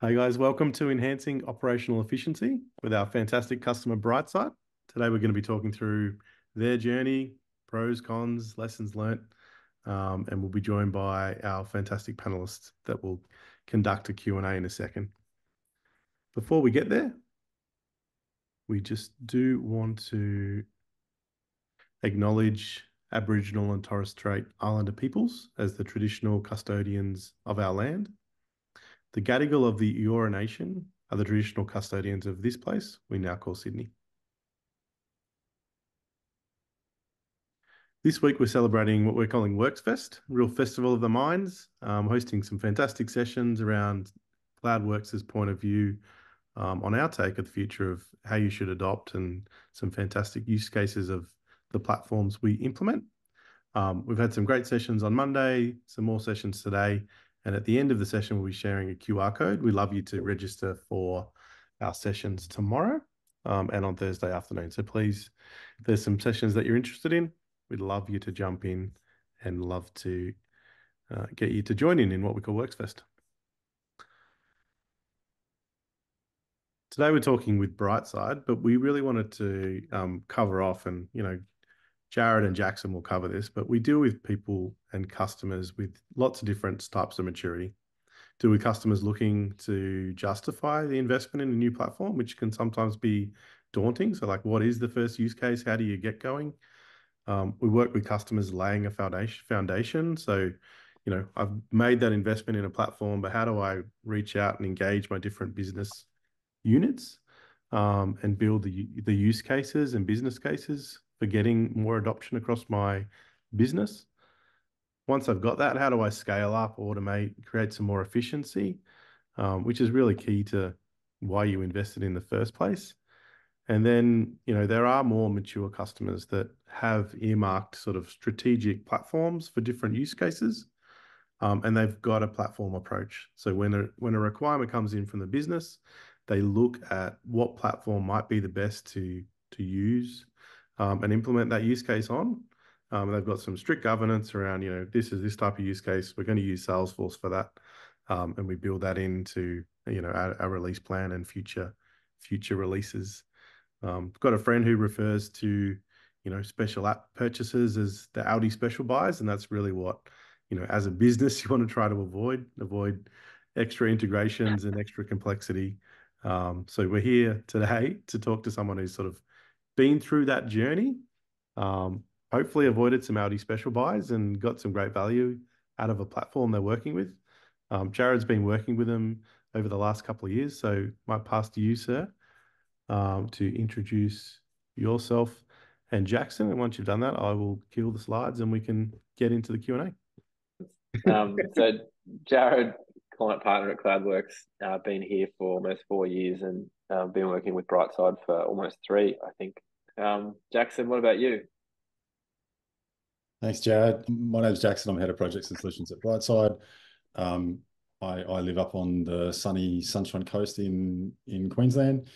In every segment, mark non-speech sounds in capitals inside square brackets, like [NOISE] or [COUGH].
Hey guys, welcome to Enhancing Operational Efficiency with our fantastic customer Brightside. Today we're going to be talking through their journey, pros, cons, lessons learnt, um, and we'll be joined by our fantastic panelists that will conduct a Q&A in a second. Before we get there, we just do want to acknowledge Aboriginal and Torres Strait Islander peoples as the traditional custodians of our land the Gadigal of the Eora Nation are the traditional custodians of this place we now call Sydney. This week we're celebrating what we're calling WorksFest, real festival of the minds, um, hosting some fantastic sessions around Cloudwerx' point of view um, on our take of the future of how you should adopt and some fantastic use cases of the platforms we implement. Um, we've had some great sessions on Monday, some more sessions today, and at the end of the session, we'll be sharing a QR code. We'd love you to register for our sessions tomorrow um, and on Thursday afternoon. So please, if there's some sessions that you're interested in, we'd love you to jump in and love to uh, get you to join in in what we call WorksFest. Today we're talking with Brightside, but we really wanted to um, cover off and, you know, Jared and Jackson will cover this, but we deal with people and customers with lots of different types of maturity. Do we customers looking to justify the investment in a new platform, which can sometimes be daunting? So, like, what is the first use case? How do you get going? Um, we work with customers laying a foundation. Foundation. So, you know, I've made that investment in a platform, but how do I reach out and engage my different business units um, and build the the use cases and business cases for getting more adoption across my business. Once I've got that, how do I scale up, automate, create some more efficiency, um, which is really key to why you invested in the first place. And then, you know, there are more mature customers that have earmarked sort of strategic platforms for different use cases. Um, and they've got a platform approach. So when a when a requirement comes in from the business, they look at what platform might be the best to to use um, and implement that use case on. Um, they've got some strict governance around, you know, this is this type of use case. We're going to use Salesforce for that, um, and we build that into, you know, our, our release plan and future future releases. Um, got a friend who refers to, you know, special app purchases as the Audi special buys, and that's really what, you know, as a business [LAUGHS] you want to try to avoid avoid extra integrations and extra complexity. Um, so we're here today [LAUGHS] to talk to someone who's sort of been through that journey, um, hopefully avoided some Audi special buys and got some great value out of a platform they're working with. Um, Jared's been working with them over the last couple of years, so might pass to you, sir, um, to introduce yourself and Jackson. And once you've done that, I will kill the slides and we can get into the Q&A. um, so Jared, client partner at Cloudwerx, uh, been here for almost four years and uh, been working with Brightside for almost three, I think. Um, Jackson, what about you? Thanks, Jared. My name is Jackson. I'm head of projects and solutions at Brightside. Um, I, I, live up on the sunny Sunshine Coast in in Queensland,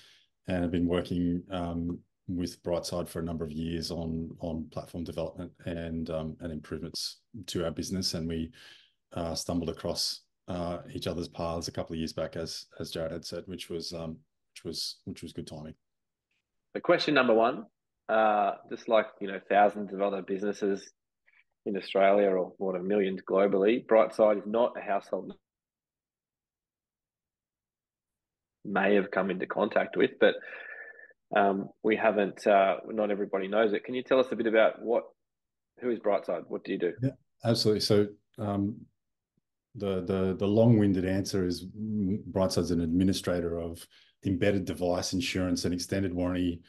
and I've been working um, with Brightside for a number of years on on platform development and um, and improvements to our business. And we uh, stumbled across uh, each other's paths a couple of years back, as as Jared had said, which was um, which was which was good timing. The question number one, uh, just like you know, thousands of other businesses in Australia or what a millions globally, Brightside is not a household may have come into contact with, but um, we haven't. Uh, not everybody knows it. Can you tell us a bit about what, who is Brightside? What do you do? Yeah, absolutely. So um, the the the long-winded answer is Brightside's an administrator of embedded device insurance and extended warranty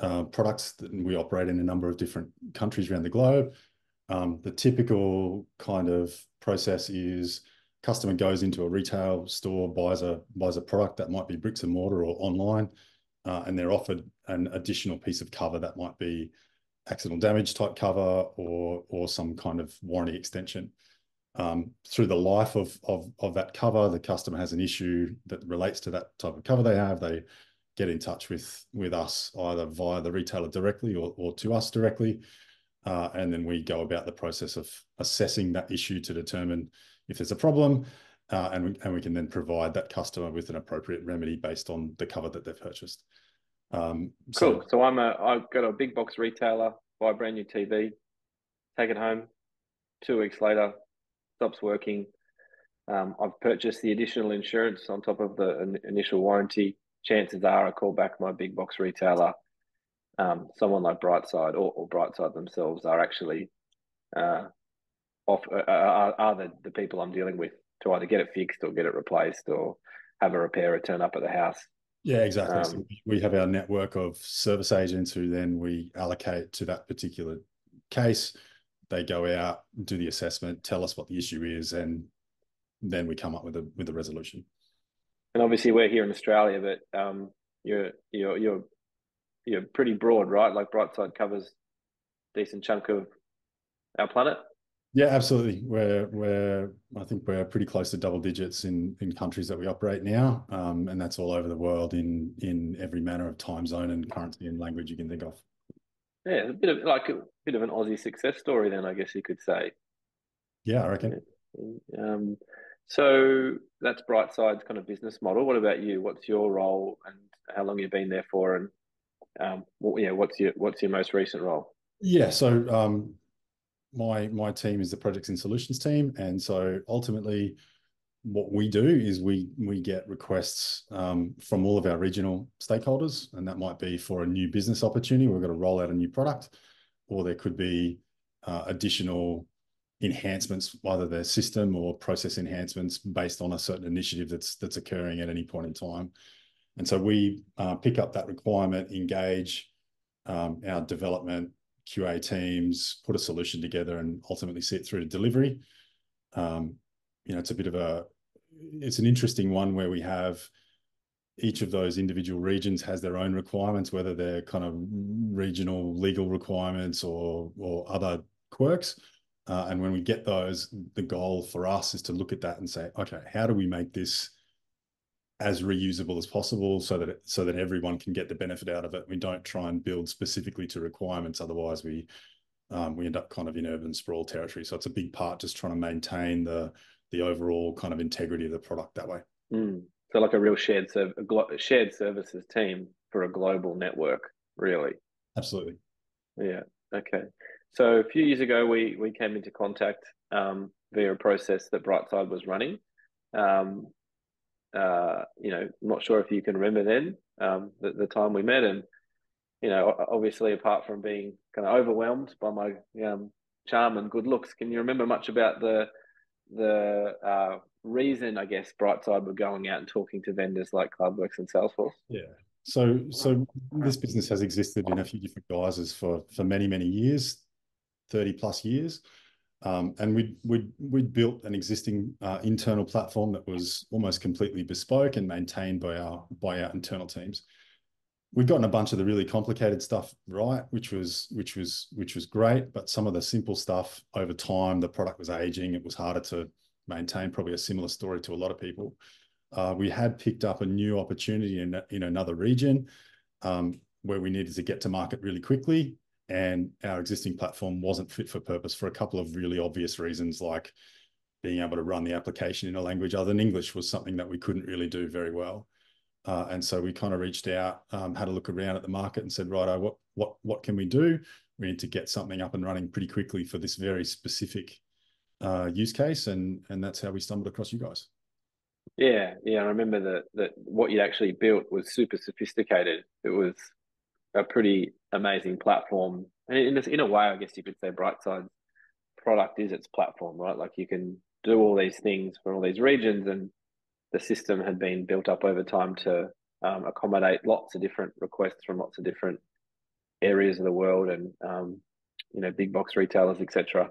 uh, products that we operate in a number of different countries around the globe. Um, the typical kind of process is customer goes into a retail store, buys a buys a product that might be bricks and mortar or online, uh, and they're offered an additional piece of cover that might be accidental damage type cover or or some kind of warranty extension. Um, through the life of, of, of that cover, the customer has an issue that relates to that type of cover they have. They get in touch with, with us either via the retailer directly or, or to us directly. Uh, and then we go about the process of assessing that issue to determine if there's a problem uh, and we, and we can then provide that customer with an appropriate remedy based on the cover that they've purchased. Um, cool. So, so I'm a I've got a big box retailer, buy a brand new TV, take it home. Two weeks later, stops working. Um, I've purchased the additional insurance on top of the initial warranty. Chances are I call back my big box retailer. Um, someone like Brightside or, or, Brightside themselves are actually uh, off uh, are, are the, the people I'm dealing with to either get it fixed or get it replaced or have a repairer turn up at the house. Yeah, exactly. Um, so we have our network of service agents who then we allocate to that particular case. They go out, do the assessment, tell us what the issue is, and then we come up with a with a resolution. And obviously, we're here in Australia, but um, you're you're you're you're pretty broad, right? Like Brightside covers decent chunk of our planet. Yeah, absolutely. We're we're I think we're pretty close to double digits in in countries that we operate now, um, and that's all over the world in in every manner of time zone and currency and language you can think of. Yeah, a bit of like a bit of an Aussie success story, then I guess you could say. Yeah, I reckon. Um, so that's Brightside's kind of business model. What about you? What's your role, and how long you've been there for, and um, what, yeah, what's your what's your most recent role? Yeah, so um, my my team is the projects and solutions team, and so ultimately, what we do is we we get requests um, from all of our regional stakeholders, and that might be for a new business opportunity. We've got to roll out a new product, or there could be uh, additional enhancements, either their system or process enhancements based on a certain initiative that's that's occurring at any point in time. And so we uh, pick up that requirement, engage um, our development QA teams, put a solution together, and ultimately see it through to delivery. Um, you know, it's a bit of a, it's an interesting one where we have each of those individual regions has their own requirements, whether they're kind of regional legal requirements or or other quirks. Uh, and when we get those, the goal for us is to look at that and say, okay, how do we make this as reusable as possible so that it, so that everyone can get the benefit out of it. We don't try and build specifically to requirements, otherwise we um, we end up kind of in urban sprawl territory. So it's a big part just trying to maintain the the overall kind of integrity of the product that way. Mm. So like a real shared serv- a shared services team for a global network, really. Absolutely. Yeah. Okay. So a few years ago, we we came into contact um, via a process that Brightside was running. Um, uh, you know, I'm not sure if you can remember then um, the, the time we met, and you know, obviously, apart from being kind of overwhelmed by my um, charm and good looks, can you remember much about the the uh, reason, I guess, Brightside were going out and talking to vendors like Cloudwerx and Salesforce? Yeah. So, so this business has existed in a few different guises for for many many years, thirty plus years. Um, and we we we built an existing uh, internal platform that was almost completely bespoke and maintained by our by our internal teams. We'd gotten a bunch of the really complicated stuff right, which was which was which was great. But some of the simple stuff over time, the product was aging. It was harder to maintain. Probably a similar story to a lot of people. Uh, we had picked up a new opportunity in in another region um, where we needed to get to market really quickly and our existing platform wasn't fit for purpose for a couple of really obvious reasons, like being able to run the application in a language other than English was something that we couldn't really do very well. Uh, and so we kind of reached out, um, had a look around at the market, and said, "Right, what what what can we do? We need to get something up and running pretty quickly for this very specific uh, use case." And and that's how we stumbled across you guys. Yeah, yeah, I remember that that what you actually built was super sophisticated. It was a pretty amazing platform. And in, in a way, I guess you could say Brightside's product is its platform, right? Like you can do all these things for all these regions, and the system had been built up over time to um, accommodate lots of different requests from lots of different areas of the world, and um, you know, big box retailers, etc.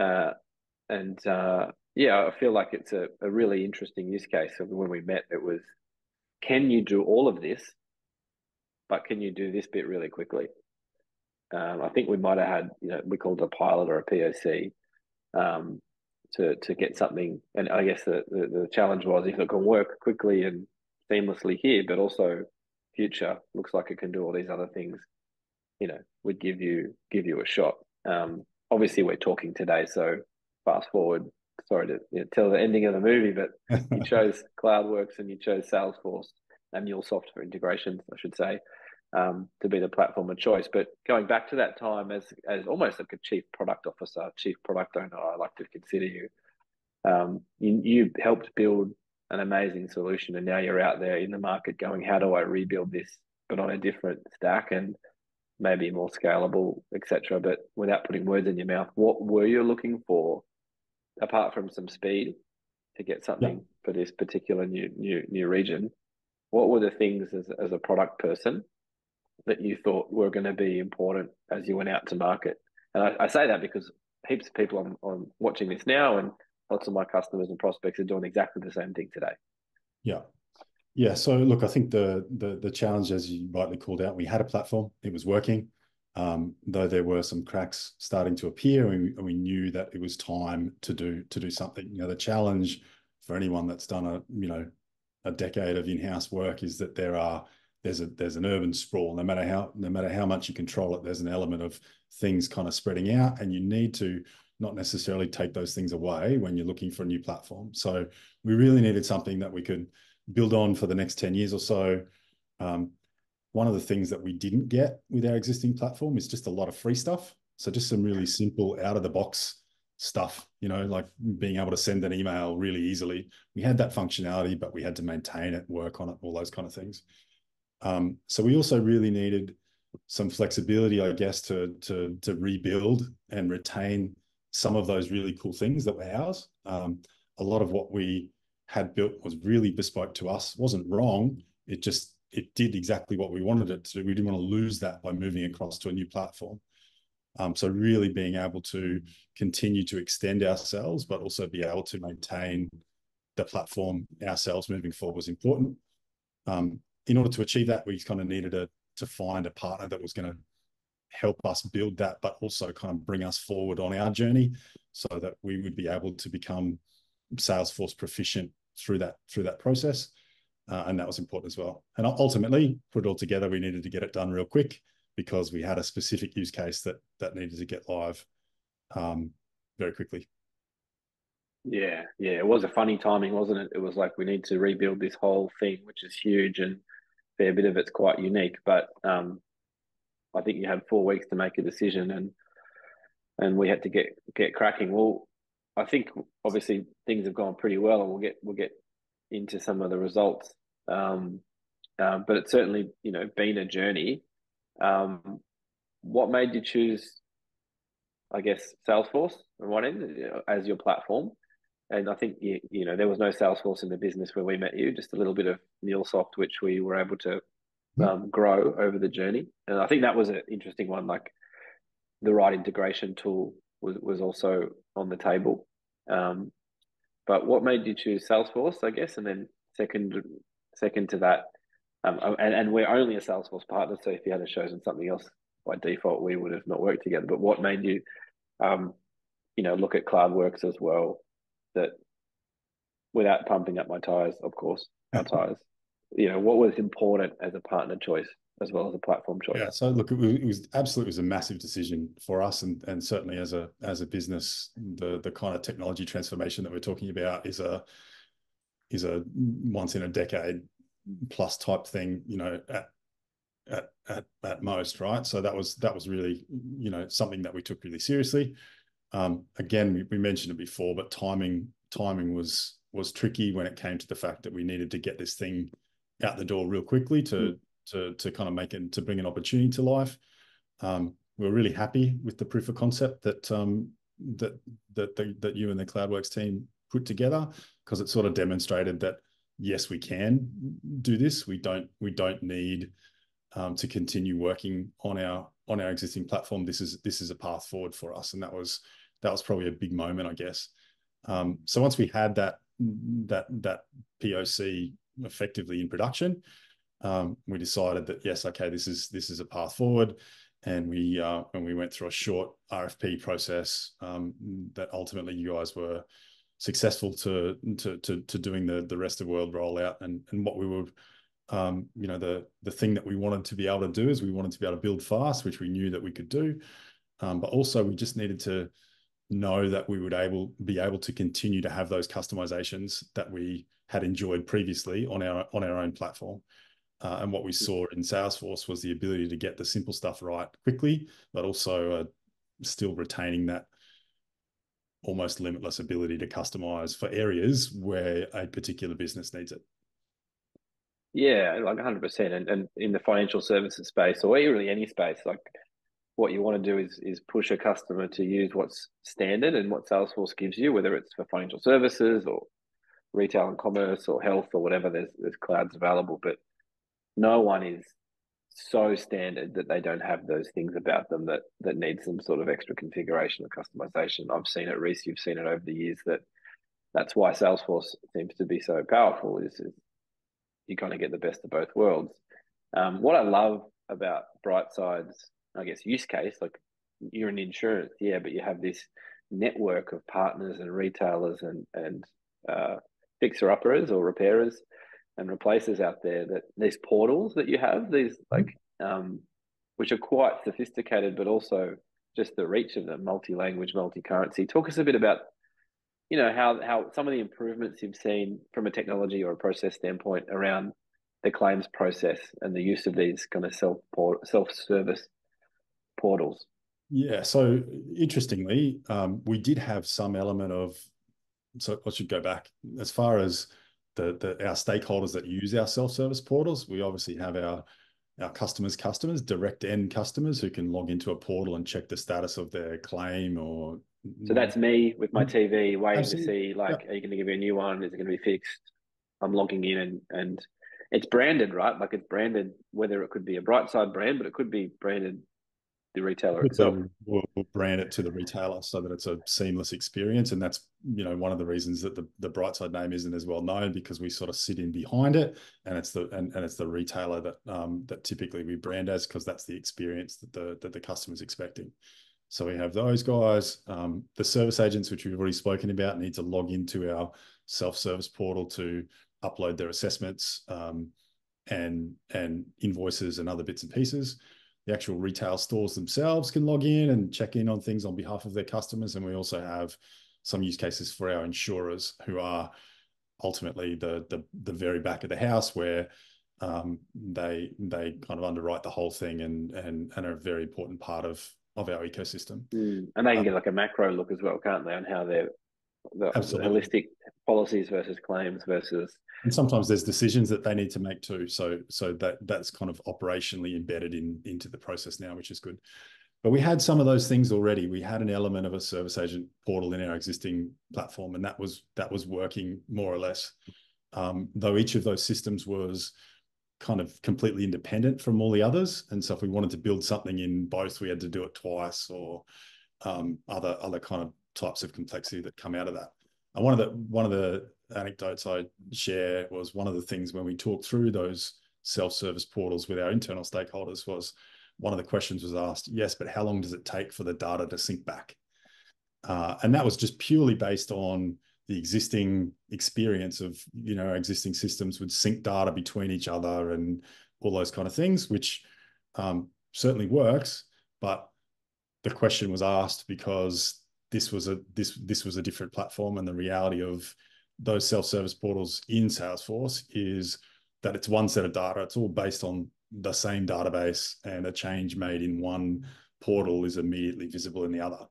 Uh, and uh, yeah, I feel like it's a, a really interesting use case. When we met, it was, can you do all of this but can you do this bit really quickly? Um, I think we might have had, you know, we called a pilot or a POC um, to to get something. And I guess the, the, the challenge was if it can work quickly and seamlessly here, but also future looks like it can do all these other things. You know, would give you give you a shot. Um, obviously, we're talking today, so fast forward sorry to you know, tell the ending of the movie, but you [LAUGHS] chose Cloudwerx and you chose Salesforce and MuleSoft for integrations, I should say, um, to be the platform of choice. But going back to that time as as almost like a chief product officer, chief product owner, I like to consider you. Um, you, you helped build an amazing solution, and now you're out there in the market going, how do I rebuild this, but on a different stack and maybe more scalable, etc. But without putting words in your mouth, what were you looking for, apart from some speed, to get something yeah. for this particular new new new region? What were the things as as a product person that you thought were going to be important as you went out to market? And I, I say that because heaps of people on, on watching this now and lots of my customers and prospects are doing exactly the same thing today. Yeah. Yeah. So look, I think the the the challenge, as you rightly called out, we had a platform, it was working. Um, though there were some cracks starting to appear, and we, and we, knew that it was time to do to do something. You know, the challenge for anyone that's done a you know a decade of in-house work is that there are there's a there's an urban sprawl. No matter how no matter how much you control it, there's an element of things kind of spreading out, and you need to not necessarily take those things away when you're looking for a new platform. So we really needed something that we could build on for the next 10 years or so. Um, one of the things that we didn't get with our existing platform is just a lot of free stuff. So just some really simple out of the box stuff, you know, like being able to send an email really easily. We had that functionality, but we had to maintain it, work on it, all those kind of things. Um, so we also really needed some flexibility, I guess, to to to rebuild and retain some of those really cool things that were ours. Um, a lot of what we had built was really bespoke to us. wasn't wrong. It just it did exactly what we wanted it to. We didn't want to lose that by moving across to a new platform. Um, so really being able to continue to extend ourselves, but also be able to maintain the platform ourselves moving forward was important. Um, in order to achieve that, we kind of needed a, to find a partner that was going to help us build that, but also kind of bring us forward on our journey so that we would be able to become Salesforce proficient through that through that process. Uh, and that was important as well. And ultimately, put it all together, we needed to get it done real quick because we had a specific use case that that needed to get live um, very quickly. Yeah, yeah, it was a funny timing, wasn't it? It was like we need to rebuild this whole thing, which is huge, and fair bit of it's quite unique. But um, I think you had four weeks to make a decision, and and we had to get get cracking. Well, I think obviously things have gone pretty well, and we'll get we'll get into some of the results. Um, um, but it's certainly you know been a journey. Um, what made you choose, I guess, Salesforce on one end as your platform? And I think you, you know there was no Salesforce in the business where we met you, just a little bit of MuleSoft, which we were able to hmm. um, grow over the journey. And I think that was an interesting one. Like the right integration tool was was also on the table. Um, but what made you choose Salesforce, I guess, and then second second to that, um, oh, and and we're only a Salesforce partner, so if you had chosen something else by default, we would have not worked together. But what made you, um, you know, look at Cloudwerx as well? That without pumping up my tires, of course, our tires. You know, what was important as a partner choice? as well as a platform choice. Yeah, so look, it was, it was absolutely it was a massive decision for us, and and certainly as a as a business, the the kind of technology transformation that we're talking about is a is a once in a decade plus type thing, you know, at at at, at most, right? So that was that was really you know something that we took really seriously. Um, again, we, we mentioned it before, but timing timing was was tricky when it came to the fact that we needed to get this thing out the door real quickly to mm to to kind of make it to bring an opportunity to life. Um, we're really happy with the proof of concept that um, that that that you and the Cloudwerx team put together because it sort of demonstrated that yes, we can do this. We don't we don't need um, to continue working on our on our existing platform. This is this is a path forward for us, and that was that was probably a big moment, I guess. Um, so once we had that that that POC effectively in production, um, we decided that yes, okay, this is this is a path forward, and we uh, and we went through a short RFP process um, that ultimately you guys were successful to to to, to doing the the rest of the world rollout and and what we were. Um, you know the the thing that we wanted to be able to do is we wanted to be able to build fast, which we knew that we could do, um, but also we just needed to know that we would able be able to continue to have those customizations that we had enjoyed previously on our on our own platform. Uh, and what we saw in Salesforce was the ability to get the simple stuff right quickly, but also uh, still retaining that almost limitless ability to customize for areas where a particular business needs it. Yeah, like 100%. And, and in the financial services space, or really any space, like what you want to do is is push a customer to use what's standard and what Salesforce gives you, whether it's for financial services or retail and commerce or health or whatever. There's there's clouds available, but no one is so standard that they don't have those things about them that that need some sort of extra configuration or customization. I've seen it, Reese. You've seen it over the years that that's why Salesforce seems to be so powerful. Is, is you kind of get the best of both worlds. Um, what I love about Brightside's, I guess, use case, like you're in insurance, yeah, but you have this network of partners and retailers and and uh, fixer uppers or repairers and replacers out there that these portals that you have, these like um, which are quite sophisticated, but also just the reach of them, multi-language, multi-currency. Talk us a bit about, you know, how how some of the improvements you've seen from a technology or a process standpoint around the claims process and the use of these kind of self self service portals. Yeah. So interestingly, um, we did have some element of. So I should go back as far as the, the our stakeholders that use our self-service portals. We obviously have our our customers' customers, direct end customers who can log into a portal and check the status of their claim or. So that's me with my TV waiting Absolutely. to see like, are you going to give me a new one? Is it going to be fixed? I'm logging in and and it's branded, right? Like it's branded, whether it could be a Brightside brand, but it could be branded the retailer itself. We'll, we'll, brand it to the retailer so that it's a seamless experience, and that's you know one of the reasons that the the Brightside name isn't as well known because we sort of sit in behind it, and it's the and, and it's the retailer that um, that typically we brand as because that's the experience that the that the customer's expecting. So we have those guys. Um, the service agents, which we've already spoken about, need to log into our self-service portal to upload their assessments um, and and invoices and other bits and pieces the actual retail stores themselves can log in and check in on things on behalf of their customers. And we also have some use cases for our insurers who are ultimately the the, the very back of the house where um, they they kind of underwrite the whole thing and and and are a very important part of of our ecosystem. Mm. And they can um, get like a macro look as well, can't they, on how they're the, the holistic policies versus claims versus and sometimes there's decisions that they need to make too. So so that that's kind of operationally embedded in into the process now which is good. But we had some of those things already. We had an element of a service agent portal in our existing platform and that was that was working more or less. Um, though each of those systems was kind of completely independent from all the others. And so if we wanted to build something in both we had to do it twice or um, other other kind of types of complexity that come out of that. And one of the one of the anecdotes I share was one of the things when we talked through those self-service portals with our internal stakeholders was one of the questions was asked, yes, but how long does it take for the data to sync back? Uh, and that was just purely based on the existing experience of you know existing systems would sync data between each other and all those kind of things, which um, certainly works. But the question was asked because this was a this this was a different platform, and the reality of those self-service portals in Salesforce is that it's one set of data. It's all based on the same database, and a change made in one portal is immediately visible in the other.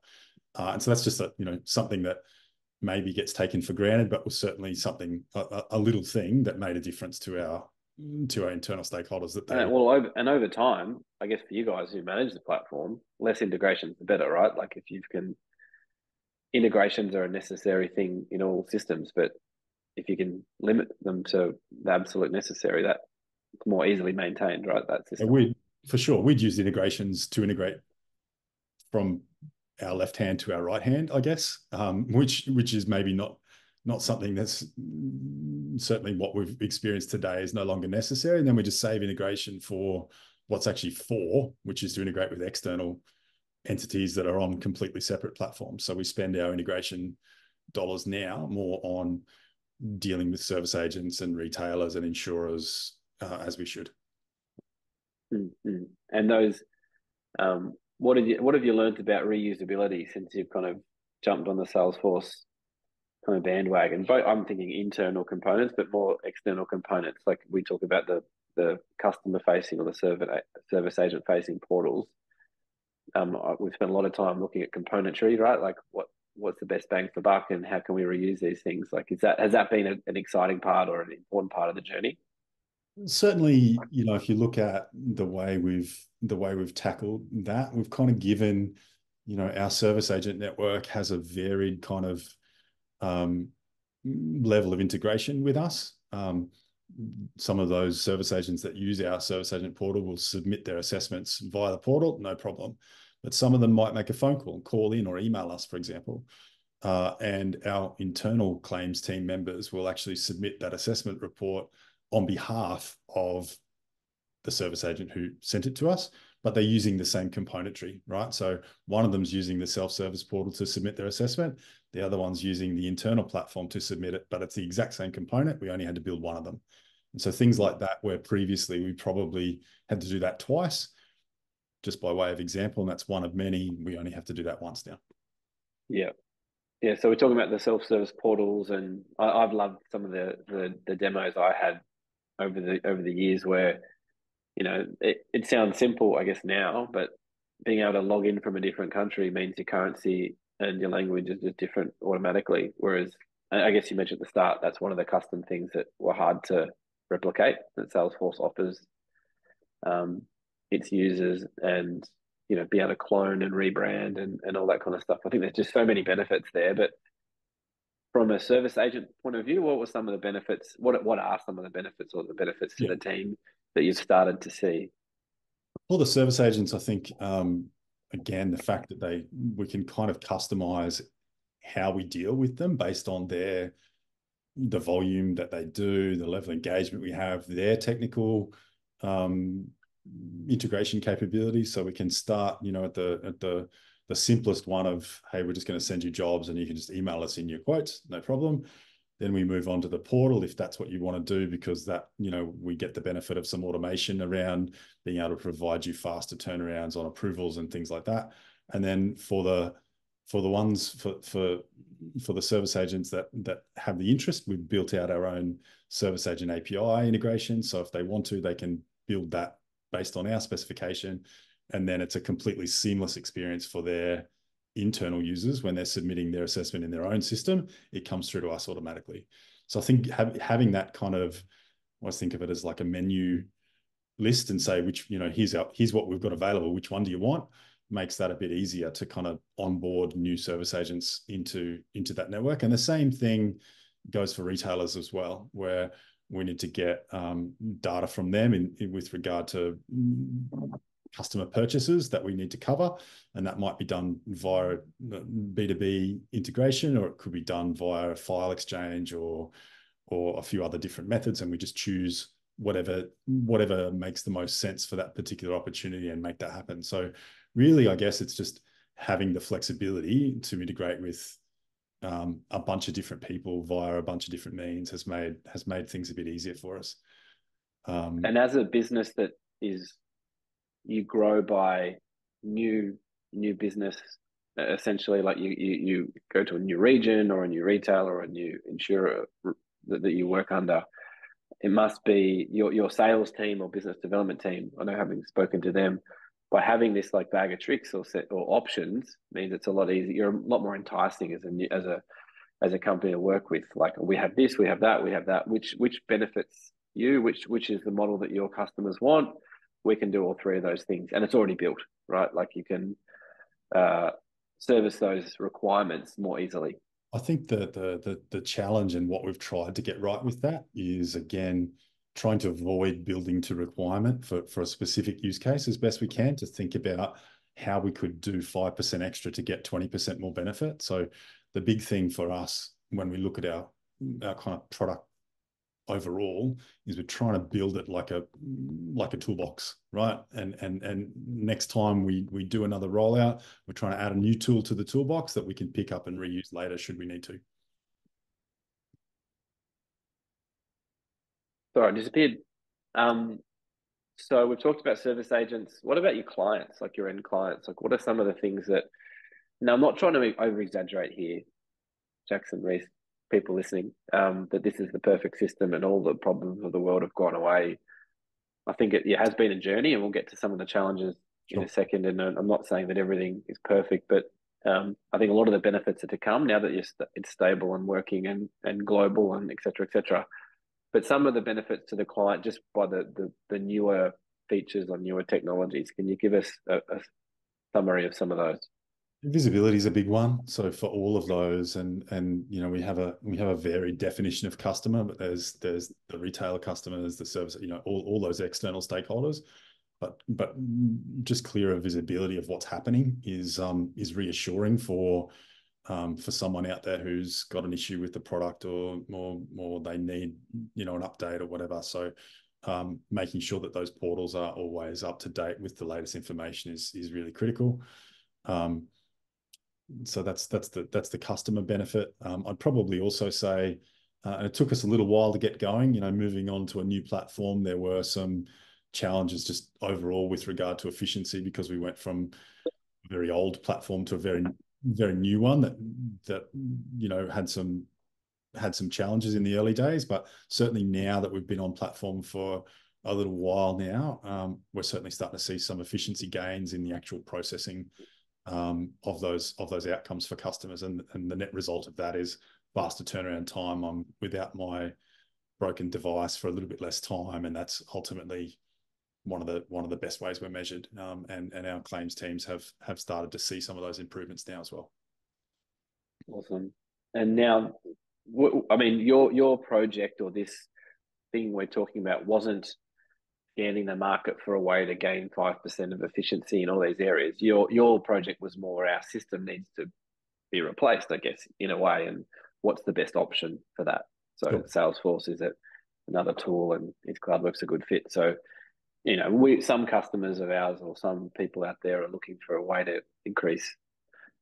Uh, and so that's just a you know something that maybe gets taken for granted, but was certainly something a, a little thing that made a difference to our to our internal stakeholders that they and, well over, and over time i guess for you guys who manage the platform less integrations the better right like if you can integrations are a necessary thing in all systems, but if you can limit them to the absolute necessary, that's more easily maintained, right? That system. We for sure we'd use integrations to integrate from our left hand to our right hand, I guess, um, [LAUGHS] which which is maybe not not something that's certainly what we've experienced today is no longer necessary. And then we just save integration for what's actually for, which is to integrate with external entities that are on completely separate platforms. So we spend our integration dollars now more on dealing with service agents and retailers and insurers uh, as we should. Mm-hmm. And those, um, what have you what have you learned about reusability since you've kind of jumped on the Salesforce kind of bandwagon. But I'm thinking internal components, but more external components. Like we talk about the the customer facing or the service service agent facing portals. Um, we've spent a lot of time looking at componentry, right? Like what what's the best bang for buck, and how can we reuse these things? Like, is that has that been a, an exciting part or an important part of the journey? Certainly, you know, if you look at the way we've the way we've tackled that, we've kind of given, you know, our service agent network has a varied kind of um, level of integration with us. Um, some of those service agents that use our service agent portal will submit their assessments via the portal, no problem. But some of them might make a phone call, call in, or email us, for example. Uh, and our internal claims team members will actually submit that assessment report on behalf of the service agent who sent it to us, but they're using the same componentry, right? So one of them's using the self-service portal to submit their assessment. The other one's using the internal platform to submit it, but it's the exact same component. We only had to build one of them. And so things like that, where previously we probably had to do that twice, just by way of example, and that's one of many, we only have to do that once now. Yeah. Yeah. So we're talking about the self-service portals, and I, have loved some of the, the the demos I had over the over the years where, you know, it, it sounds simple, I guess now, but being able to log in from a different country means your currency and your language is just different automatically. Whereas I guess you mentioned at the start, that's one of the custom things that were hard to replicate that Salesforce offers um, its users and you know be able to clone and rebrand and, and all that kind of stuff. I think there's just so many benefits there. But from a service agent point of view, what were some of the benefits? What what are some of the benefits or the benefits to yeah. the team that you've started to see? Well, the service agents, I think, um, again, the fact that they we can kind of customize how we deal with them based on their the volume that they do, the level of engagement we have, their technical um, integration capability. So we can start, you know, at the at the the simplest one of, hey, we're just going to send you jobs and you can just email us in your quotes, no problem. Then we move on to the portal if that's what you want to do, because that, you know, we get the benefit of some automation around being able to provide you faster turnarounds on approvals and things like that. And then for the for the ones for for for the service agents that that have the interest, we've built out our own service agent API integration. So if they want to, they can build that based on our specification, and then it's a completely seamless experience for their internal users when they're submitting their assessment in their own system, it comes through to us automatically. So I think having that kind of, I always think of it as like a menu list and say which you know here's our here's what we've got available. Which one do you want? Makes that a bit easier to kind of onboard new service agents into into that network. And the same thing goes for retailers as well, where we need to get um, data from them in, in, with regard to customer purchases that we need to cover. And that might be done via B2B integration, or it could be done via file exchange or, or a few other different methods. And we just choose whatever, whatever makes the most sense for that particular opportunity and make that happen. So really, I guess it's just having the flexibility to integrate with um, a bunch of different people via a bunch of different means has made has made things a bit easier for us. Um, and as a business that is you grow by new new business essentially like you, you you go to a new region or a new retailer or a new insurer that, that you work under. It must be your your sales team or business development team i know having spoken to them by having this like bag of tricks or set or options means it's a lot easier you're a lot more enticing as a new, as a as a company to work with. Like we have this we have that we have that. Which which benefits you? Which which is the model that your customers want we can do all three of those things. And it's already built right? Like you can uh, service those requirements more easily. I think the, the the the challenge and what we've tried to get right with that is again trying to avoid building to requirement for for a specific use case as best we can to think about how we could do 5% extra to get 20% more benefit. So the big thing for us when we look at our our kind of product overall is we're trying to build it like a like a toolbox right? And and and next time we we do another rollout we're trying to add a new tool to the toolbox that we can pick up and reuse later should we need to. Sorry disappeared. Um so we've talked about service agents. What about your clients like your end clients? Like what are some of the things that now I'm not trying to over exaggerate here, Jackson Reese, people listening, um, that this is the perfect system and all the problems of the world have gone away. I think it, it has been a journey, and we'll get to some of the challenges sure. in a second. And uh, I'm not saying that everything is perfect, but um, I think a lot of the benefits are to come now that st- it's stable and working and, and global and et cetera, et cetera. But some of the benefits to the client just by the, the, the newer features on newer technologies. Can you give us a, a summary of some of those? Visibility is a big one. So for all of those, and and you know we have a we have a varied definition of customer, but there's there's the retailer customers, the service, you know, all, all those external stakeholders. But but just clearer visibility of what's happening is um is reassuring for um, for someone out there who's got an issue with the product or more more they need you know an update or whatever. So um, making sure that those portals are always up to date with the latest information is is really critical. Um, so that's that's the that's the customer benefit. Um, I'd probably also say, uh, and it took us a little while to get going. You know, moving on to a new platform, there were some challenges just overall with regard to efficiency because we went from a very old platform to a very very new one that that you know had some had some challenges in the early days, but certainly now that we've been on platform for a little while now, um, we're certainly starting to see some efficiency gains in the actual processing um, of those of those outcomes for customers, and and the net result of that is faster turnaround time on without my broken device for a little bit less time, and that's ultimately one of the one of the best ways we're measured. Um, and and our claims teams have have started to see some of those improvements now as well. Awesome. And now, I mean, your your project or this thing we're talking about wasn't scanning the market for a way to gain 5% of efficiency in all these areas. Your your project was more our system needs to be replaced, I guess, in a way. And what's the best option for that? So sure. Salesforce is another tool and is Cloudwerx a good fit? So, you know, we some customers of ours or some people out there are looking for a way to increase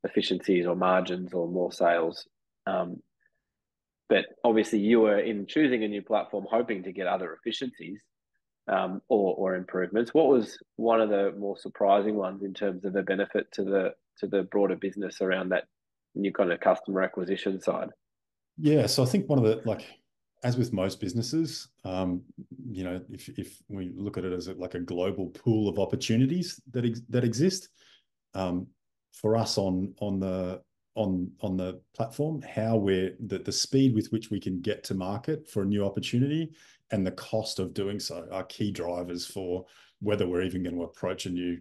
efficiencies or margins or more sales. Um, but obviously, you were in choosing a new platform hoping to get other efficiencies um, or, or improvements. What was one of the more surprising ones in terms of the benefit to the to the broader business around that new kind of customer acquisition side? Yeah, so I think one of the like as with most businesses, um, you know, if if we look at it as a, like a global pool of opportunities that ex- that exist, um, for us on on the on on the platform, how we're the, the speed with which we can get to market for a new opportunity and the cost of doing so are key drivers for whether we're even going to approach a new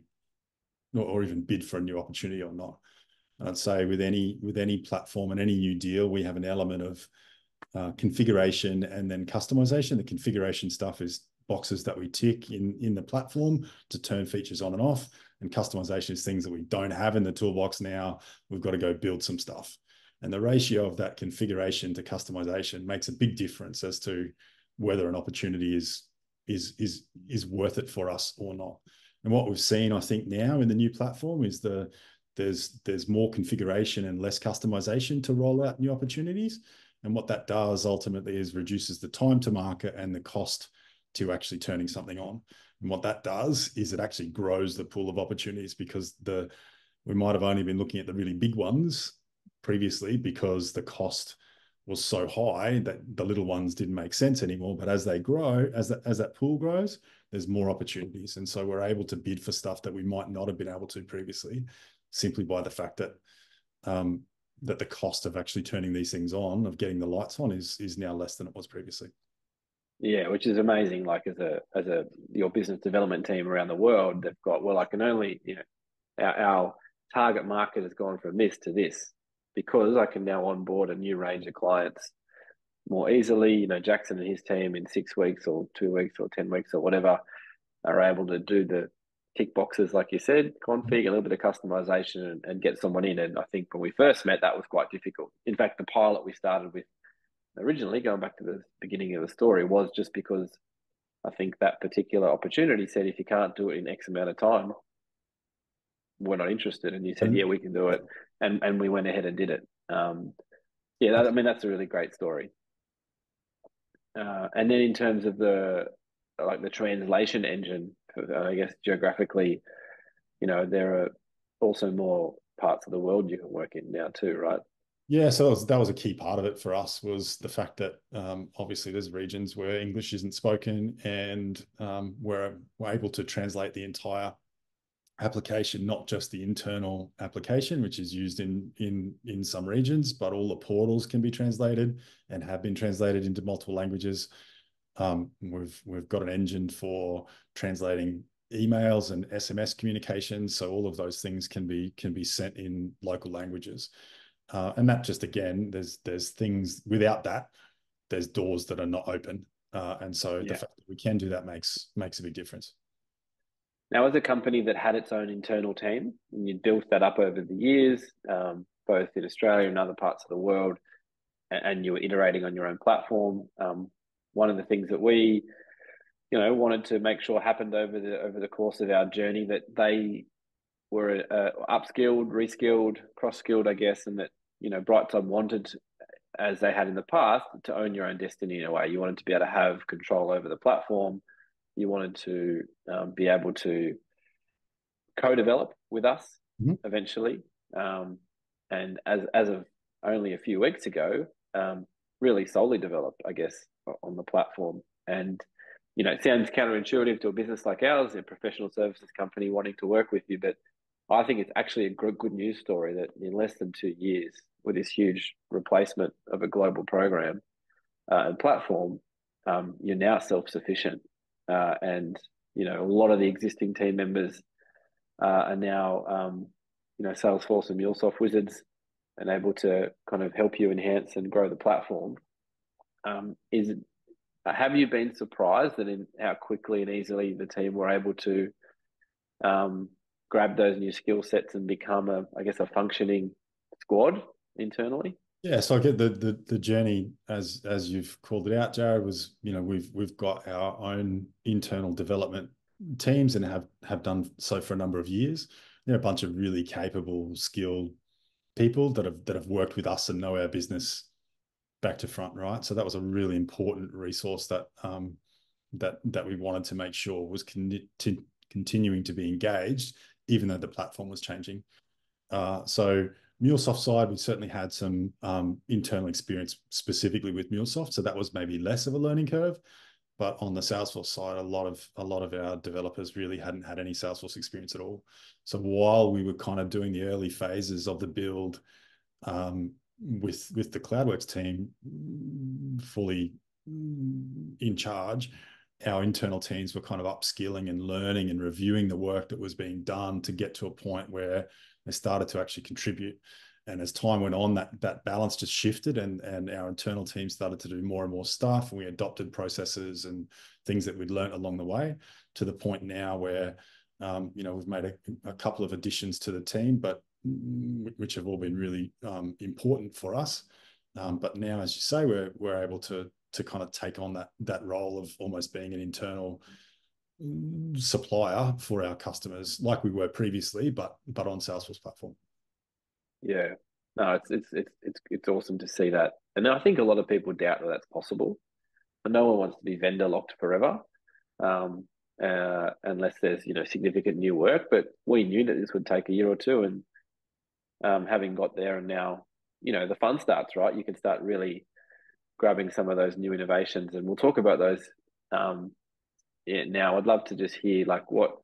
or even bid for a new opportunity or not. And I'd say with any with any platform and any new deal, we have an element of uh, configuration and then customization. The configuration stuff is boxes that we tick in in the platform to turn features on and off, and customization is things that we don't have in the toolbox now. We've got to go build some stuff, and the ratio of that configuration to customization makes a big difference as to whether an opportunity is is is is worth it for us or not. And what we've seen, I think, now in the new platform is the there's there's more configuration and less customization to roll out new opportunities. And what that does ultimately is reduces the time to market and the cost to actually turning something on. And what that does is it actually grows the pool of opportunities because the we might have only been looking at the really big ones previously because the cost was so high that the little ones didn't make sense anymore. But as they grow, as that as that pool grows, there's more opportunities, and so we're able to bid for stuff that we might not have been able to previously, simply by the fact that um, that the cost of actually turning these things on, of getting the lights on, is is now less than it was previously. Yeah, which is amazing. Like as a as a your business development team around the world, they've got well, I can only you know our, our target market has gone from this to this because I can now onboard a new range of clients more easily. You know, Jackson and his team in six weeks or two weeks or 10 weeks or whatever are able to do the tick boxes, like you said, config, mm-hmm. a little bit of customization and, and get someone in. And I think when we first met, that was quite difficult. In fact, the pilot we started with originally, going back to the beginning of the story, was just because I think that particular opportunity said if you can't do it in X amount of time, we're not interested. And you said, mm-hmm. yeah, we can do it. And, and we went ahead and did it. Um, yeah, that, I mean, that's a really great story. Uh, and then in terms of the, like the translation engine, I guess geographically, you know, there are also more parts of the world you can work in now too, right? Yeah, so that was, that was a key part of it for us was the fact that um, obviously there's regions where English isn't spoken, and um, we're, we're able to translate the entire application, not just the internal application, which is used in in in some regions, but all the portals can be translated and have been translated into multiple languages. Um, we've we've got an engine for translating emails and SMS communications, so all of those things can be can be sent in local languages. Uh, and that just again, there's there's things without that, there's doors that are not open, uh, and so yeah. the fact that we can do that makes makes a big difference. Now, as a company that had its own internal team, and you built that up over the years, um, both in Australia and other parts of the world, and, you were iterating on your own platform. Um, one of the things that we, you know, wanted to make sure happened over the over the course of our journey that they were uh, upskilled, reskilled, cross skilled, I guess, and that you know Brightside wanted, as they had in the past, to own your own destiny in a way. You wanted to be able to have control over the platform. You wanted to um, be able to co-develop with us mm-hmm. eventually. Um, and as as of only a few weeks ago, um, really solely developed, I guess, on the platform. And you know, it sounds counterintuitive to a business like ours, a professional services company wanting to work with you, but I think it's actually a good news story that in less than two years, with this huge replacement of a global program uh, and platform, um, you're now self-sufficient, uh, and you know a lot of the existing team members uh, are now um, you know Salesforce and MuleSoft wizards, and able to kind of help you enhance and grow the platform. Um, is have you been surprised that in how quickly and easily the team were able to um, grab those new skill sets and become a, I guess, a functioning squad internally? Yeah, so I get the the the journey as as you've called it out, Jared, was you know we've we've got our own internal development teams and have have done so for a number of years. They're a bunch of really capable, skilled people that have that have worked with us and know our business back to front, right? So that was a really important resource that um, that that we wanted to make sure was con- continuing to be engaged even though the platform was changing. Uh, so MuleSoft side, we certainly had some um, internal experience specifically with MuleSoft, so that was maybe less of a learning curve. But on the Salesforce side, a lot of a lot of our developers really hadn't had any Salesforce experience at all. So while we were kind of doing the early phases of the build um, with with the Cloudwerx team fully in charge, our internal teams were kind of upskilling and learning and reviewing the work that was being done to get to a point where they started to actually contribute. And as time went on, that that balance just shifted, and and our internal team started to do more and more stuff. And we adopted processes and things that we'd learned along the way, to the point now where, um, you know, we've made a, a, couple of additions to the team, but which have all been really um, important for us. Um, but now, as you say, we're we're able to to kind of take on that that role of almost being an internal supplier for our customers, like we were previously, but but on Salesforce platform. Yeah, no, it's it's it's it's it's awesome to see that, and I think a lot of people doubt that that's possible. But no one wants to be vendor locked forever, um, uh, unless there's you know significant new work. But we knew that this would take a year or two, and um, having got there, and now you know the fun starts. Right, you can start really grabbing some of those new innovations, and we'll talk about those um, yeah, now. I'd love to just hear like what.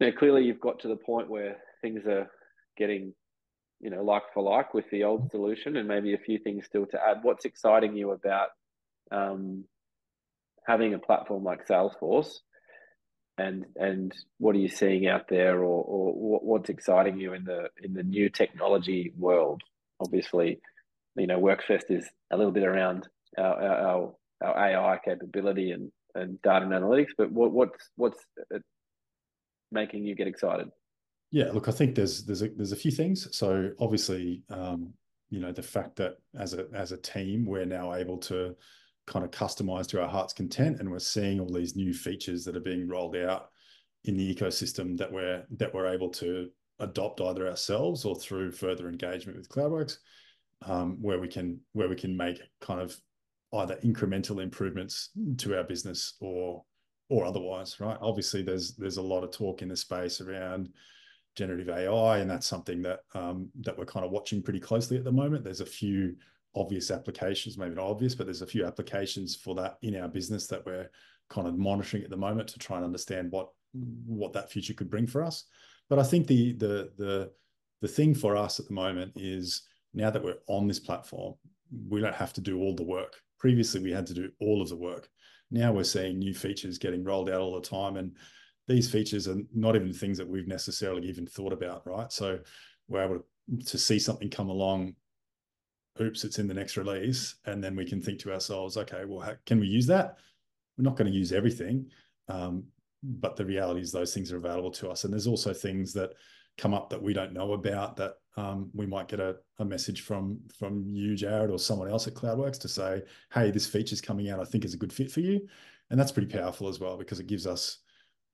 You know, clearly you've got to the point where things are getting, you know, like for like with the old solution, and maybe a few things still to add. What's exciting you about um, having a platform like Salesforce, and and what are you seeing out there, or or what's exciting you in the in the new technology world? Obviously, you know, Workfest is a little bit around our our, our AI capability and, and data and analytics. But what what's what's making you get excited? Yeah, look, I think there's there's a there's a few things. So obviously, um, you know, the fact that as a as a team, we're now able to kind of customize to our heart's content, and we're seeing all these new features that are being rolled out in the ecosystem that we're that we're able to adopt either ourselves or through further engagement with Cloudwerx um, where we can where we can make kind of either incremental improvements to our business or or otherwise, right? Obviously, there's there's a lot of talk in the space around generative AI, and that's something that um, that we're kind of watching pretty closely at the moment. There's a few obvious applications, maybe not obvious, but there's a few applications for that in our business that we're kind of monitoring at the moment to try and understand what what that future could bring for us. But I think the the the the thing for us at the moment is now that we're on this platform, we don't have to do all the work. Previously, we had to do all of the work. Now we're seeing new features getting rolled out all the time, and these features are not even things that we've necessarily even thought about, right? So we're able to see something come along. Oops, it's in the next release, and then we can think to ourselves, okay, well, how, can we use that? We're not going to use everything, um, but the reality is those things are available to us. And there's also things that come up that we don't know about that um, we might get a, a message from from you, Jared, or someone else at Cloudwerx to say, "Hey, this feature's coming out. I think is a good fit for you," and that's pretty powerful as well because it gives us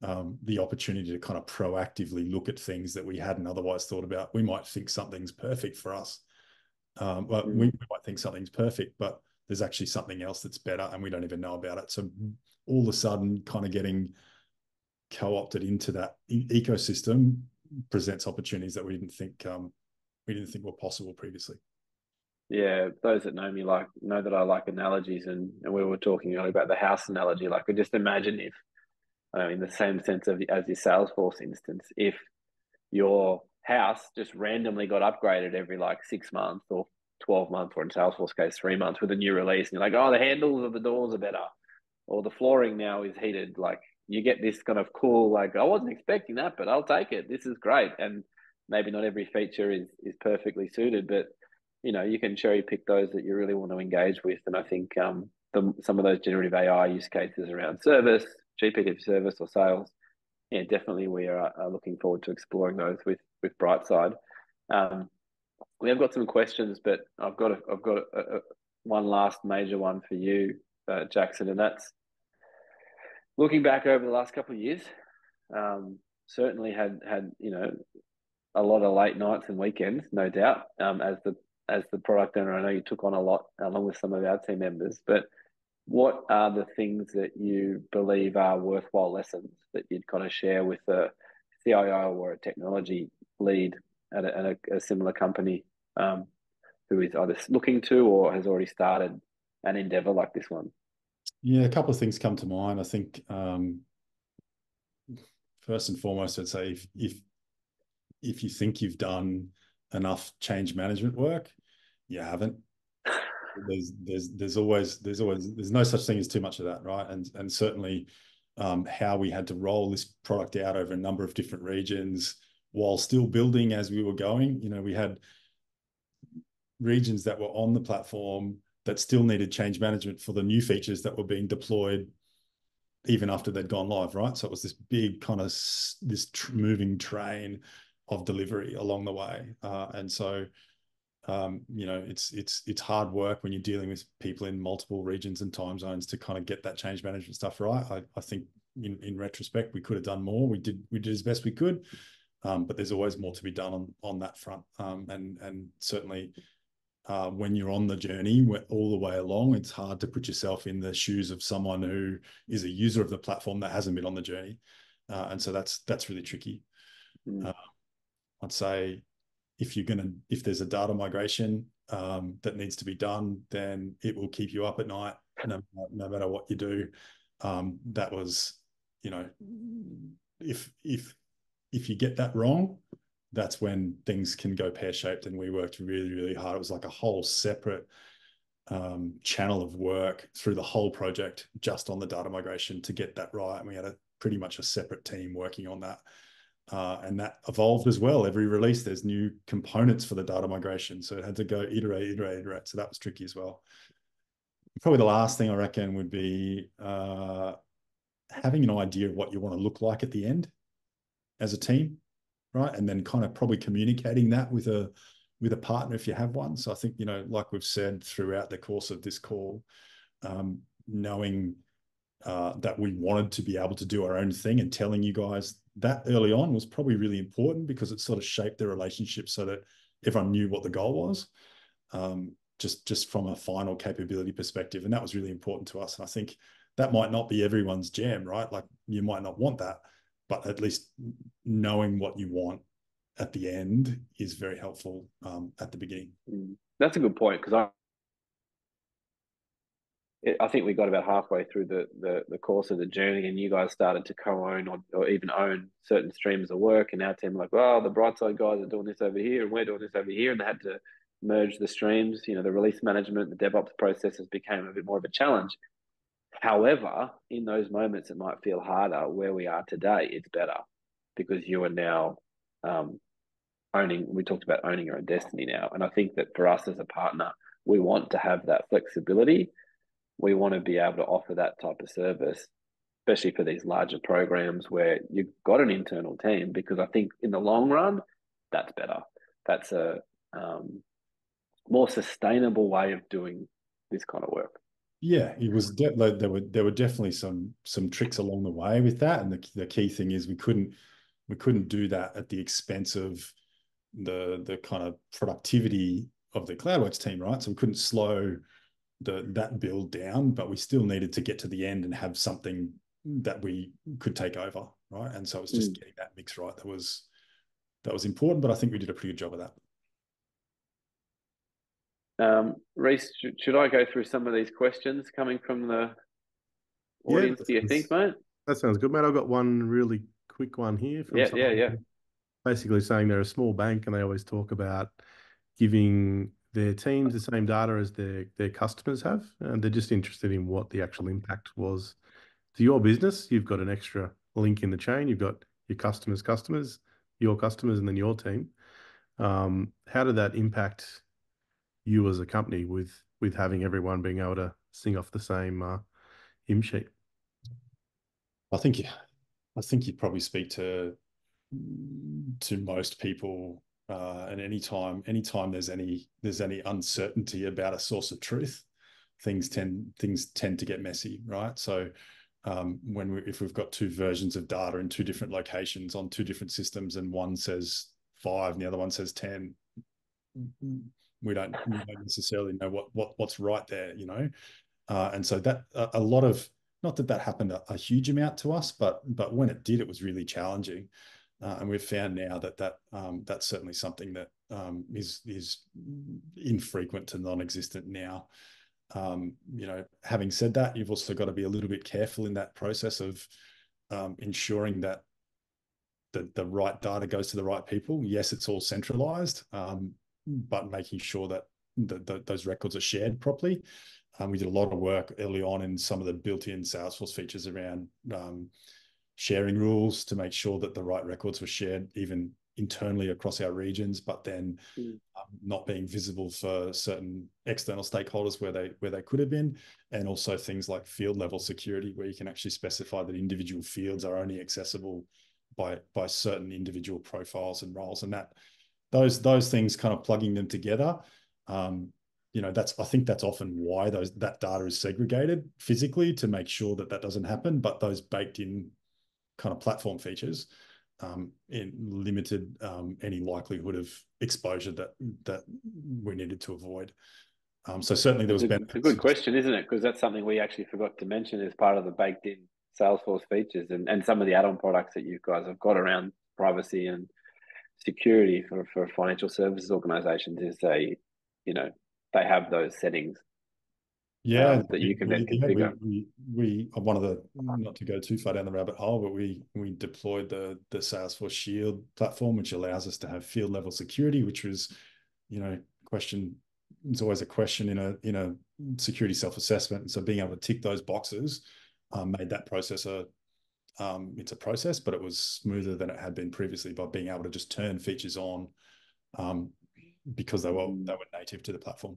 um, the opportunity to kind of proactively look at things that we hadn't otherwise thought about. We might think something's perfect for us. Um, well, mm. we, we might think something's perfect, but there's actually something else that's better, and we don't even know about it. So all of a sudden, kind of getting co-opted into that e- ecosystem presents opportunities that we didn't think um, we didn't think were possible previously. Yeah, those that know me like know that I like analogies, and, and we were talking earlier about the house analogy. Like, I just imagine if, uh, in the same sense of as your Salesforce instance, if your house just randomly got upgraded every like six months or 12 months, or in Salesforce case, three months with a new release, and you're like, oh, the handles of the doors are better, or the flooring now is heated. Like, you get this kind of cool, like, I wasn't expecting that, but I'll take it. This is great. And maybe not every feature is is perfectly suited, but you know you can cherry pick those that you really want to engage with. And I think um, the, some of those generative AI use cases around service, GPT service, or sales, yeah, definitely we are, are looking forward to exploring those with with Brightside. Um, we have got some questions, but I've got a, I've got a, a, one last major one for you, uh, Jackson, and that's looking back over the last couple of years. Um, certainly had had you know a lot of late nights and weekends, no doubt. Um, as the as the product owner, I know you took on a lot along with some of our team members. But what are the things that you believe are worthwhile lessons that you'd kind of share with a CIO or a technology lead at a, at a, a similar company um, who is either looking to or has already started an endeavor like this one? Yeah, a couple of things come to mind. I think um, first and foremost, I'd say if, if if you think you've done enough change management work, you haven't. [SIGHS] There's there's there's always there's always there's no such thing as too much of that, right? And and certainly um, how we had to roll this product out over a number of different regions while still building as we were going. You know, we had regions that were on the platform that still needed change management for the new features that were being deployed even after they'd gone live, right? So it was this big kind of this tr- moving train of delivery along the way. Uh, and so, um, you know, it's it's it's hard work when you're dealing with people in multiple regions and time zones to kind of get that change management stuff right. I, I think in, in retrospect we could have done more. We did we did as best we could, um, but there's always more to be done on on that front. Um, and and certainly. Uh, when you're on the journey all the way along, it's hard to put yourself in the shoes of someone who is a user of the platform that hasn't been on the journey, uh, and so that's that's really tricky. Mm. I'd say if you're to, if there's a data migration um, that needs to be done, then it will keep you up at night, no, no matter what you do. Um, that was, you know, if if if you get that wrong, that's when things can go pear shaped. And we worked really, really hard. It was like a whole separate um, channel of work through the whole project just on the data migration to get that right. And we had a pretty much a separate team working on that. Uh, and that evolved as well. Every release, there's new components for the data migration. So it had to go iterate, iterate, iterate. So that was tricky as well. Probably the last thing I reckon would be uh, having an idea of what you want to look like at the end as a team, right? And then kind of probably communicating that with a with a partner if you have one. So I think you know, like we've said throughout the course of this call, um, knowing uh, that we wanted to be able to do our own thing and telling you guys that early on was probably really important because it sort of shaped the relationship so that everyone knew what the goal was um, just just from a final capability perspective and that was really important to us and i think that might not be everyone's jam right like you might not want that but at least knowing what you want at the end is very helpful um, at the beginning. Mm. That's a good point because I I think we got about halfway through the, the, the course of the journey, and you guys started to co-own or, or even own certain streams of work. And our team like, well, the Brightside guys are doing this over here, and we're doing this over here, and they had to merge the streams. You know, the release management, the DevOps processes became a bit more of a challenge. However, in those moments, it might feel harder. Where we are today, it's better because you are now um, owning. We talked about owning your own destiny now, and I think that for us as a partner, we want to have that flexibility we want to be able to offer that type of service, especially for these larger programs where you've got an internal team, because I think in the long run, that's better. That's a um, more sustainable way of doing this kind of work. Yeah, it was. De- there were there were definitely some some tricks along the way with that, and the the key thing is we couldn't we couldn't do that at the expense of the the kind of productivity of the Cloudwerx team, right? So we couldn't slow the that build down, but we still needed to get to the end and have something that we could take over, right? And so it was just mm. getting that mix right that was that was important, but I think we did a pretty good job of that. Um, Reese, should, should I go through some of these questions coming from the audience? Yeah, do you think, mate? That sounds good, mate. I've got one really quick one here. yeah, yeah, yeah. Basically, saying they're a small bank and they always talk about giving their teams the same data as their their customers have, and they're just interested in what the actual impact was to your business. You've got an extra link in the chain. You've got your customers' customers, your customers, and then your team. Um, how did that impact you as a company with with having everyone being able to sing off the same uh, hymn sheet? I think I think you'd probably speak to to most people uh, and anytime anytime there's any there's any uncertainty about a source of truth, things tend things tend to get messy, right? So um, when we, if we've got two versions of data in two different locations on two different systems, and one says five and the other one says ten, we don't, we don't necessarily know what what what's right there, you know. Uh, and so that a, a, lot of not that that happened a, a, huge amount to us, but but when it did, it was really challenging. Uh, and we've found now that that um, that's certainly something that um, is is infrequent to non-existent now. Um, you know, having said that, you've also got to be a little bit careful in that process of um, ensuring that the the right data goes to the right people. Yes, it's all centralized, um, but making sure that the, the, those records are shared properly. Um, we did a lot of work early on in some of the built-in Salesforce features around sharing rules to make sure that the right records were shared even internally across our regions, but then mm. um, not being visible for certain external stakeholders where they where they could have been, and also things like field level security, where you can actually specify that individual fields are only accessible by by certain individual profiles and roles, and that those those things kind of plugging them together. Um, you know that's i think that's often why those that data is segregated physically to make sure that that doesn't happen but those baked in kind of platform features um, in limited um, any likelihood of exposure that that we needed to avoid. Um, so certainly there was it's a, it's a good question, isn't it? Because that's something we actually forgot to mention as part of the baked in Salesforce features and, and some of the add-on products that you guys have got around privacy and security for, for financial services organizations is they, you know, they have those settings yeah, um, that you can we, then configure. We, we, we one of the not to go too far down the rabbit hole, but we we deployed the the Salesforce Shield platform, which allows us to have field level security, which was, you know, question. It's always a question in a in a security self assessment, and so being able to tick those boxes um, made that process a um, it's a process, but it was smoother than it had been previously by being able to just turn features on um, because they were they were native to the platform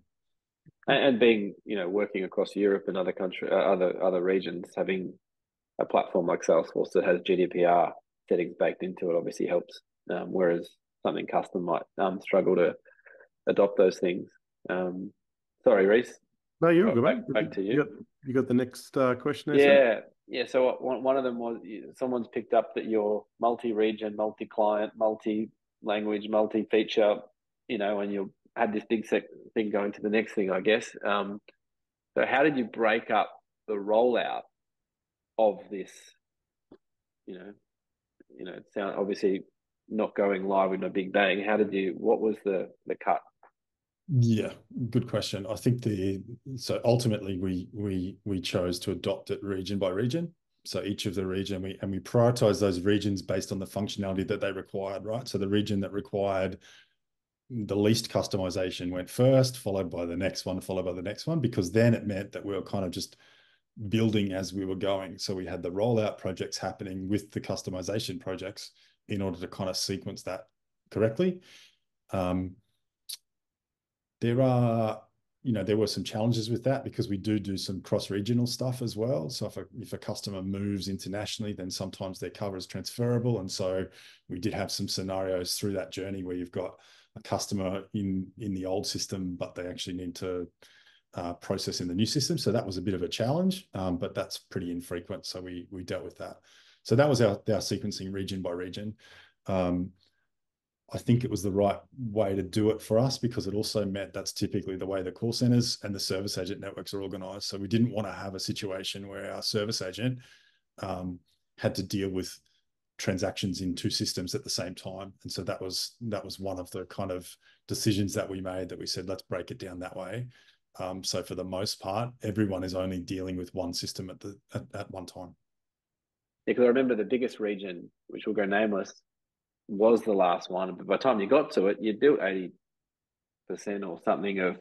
and, being you know working across Europe and other country, uh, other other regions, having a platform like Salesforce that has GDPR settings baked into it obviously helps. Um, whereas something custom might um, struggle to adopt those things. Um, sorry, Reese. No, you're good. Back, back, to you. You got, you got the next uh, question. There, yeah, yeah. So one one of them was someone's picked up that you're multi-region, multi-client, multi-language, multi-feature. You know, and you're had this big thing going to the next thing, I guess. Um, so how did you break up the rollout of this? You know, you know, it sound obviously not going live in a big bang. How did you? What was the the cut? Yeah, good question. I think the so ultimately we we we chose to adopt it region by region. So each of the region we and we prioritize those regions based on the functionality that they required, right? So the region that required the least customization went first, followed by the next one, followed by the next one, because then it meant that we were kind of just building as we were going. So we had the rollout projects happening with the customization projects in order to kind of sequence that correctly. Um, there are, you know, there were some challenges with that because we do do some cross-regional stuff as well. So if a, if a customer moves internationally, then sometimes their cover is transferable. And so we did have some scenarios through that journey where you've got a customer in in the old system, but they actually need to uh, process in the new system. So that was a bit of a challenge, um, but that's pretty infrequent. So we we dealt with that. So that was our, our sequencing region by region. Um, I think it was the right way to do it for us because it also meant that's typically the way the call centers and the service agent networks are organized. So we didn't want to have a situation where our service agent um, had to deal with transactions in two systems at the same time. And so that was that was one of the kind of decisions that we made that we said let's break it down that way. Um, so for the most part, everyone is only dealing with one system at the at, at one time. Yeah, because I remember the biggest region, which will go nameless, was the last one. But by the time you got to it, you eighty percent or something of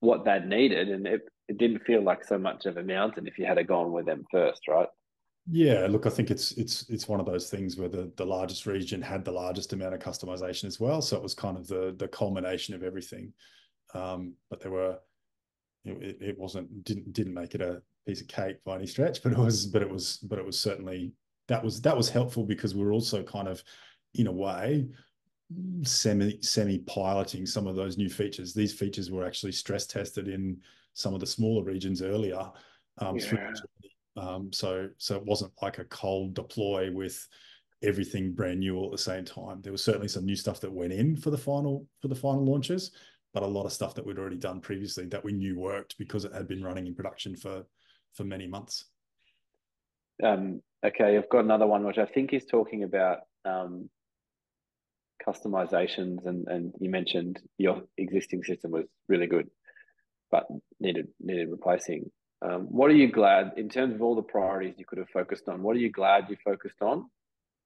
what that needed, and it, it didn't feel like so much of a mountain if you had gone with them first, right? Yeah, look, I think it's it's it's one of those things where the the largest region had the largest amount of customization as well, so it was kind of the the culmination of everything. Um, but there were it, it wasn't didn't didn't make it a piece of cake by any stretch, but it was but it was but it was certainly that was that was helpful because we are also kind of in a way semi semi piloting some of those new features. These features were actually stress tested in some of the smaller regions earlier. Um, yeah. Um, so so it wasn't like a cold deploy with everything brand new all at the same time. There was certainly some new stuff that went in for the final for the final launches, but a lot of stuff that we'd already done previously that we knew worked because it had been running in production for for many months. Um, okay, I've got another one which I think is talking about um, customizations, and and you mentioned your existing system was really good, but needed needed replacing. Um, what are you glad in terms of all the priorities you could have focused on? What are you glad you focused on?